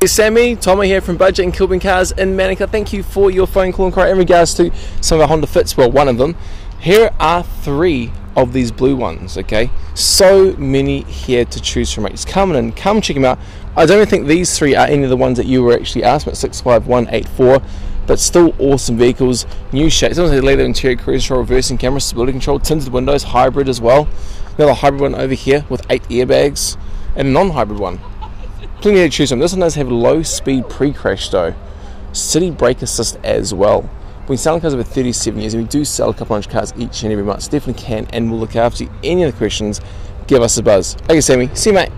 Hey Sami, Tomo here from Budget and Kilburn Cars in Manukau. Thank you for your phone call in regards to some of our Honda Fits. Well, one of them. Here are three of these blue ones. Okay, so many here to choose from. Just come in, come check them out. I don't think these three are any of the ones that you were actually asked about. Six five one eight four, but still awesome vehicles. New shapes. The leather interior cruise control, reversing camera, stability control, tinted windows, hybrid as well. Another hybrid one over here with eight airbags, and a non-hybrid one plenty to choose from. This one does have low speed pre crash though, city brake assist as well. Been selling cars over 37 years and we do sell a couple hundred cars each and every month. So definitely can and we'll look after you. Any other questions, give us a buzz. Okay, Sami. See you, mate.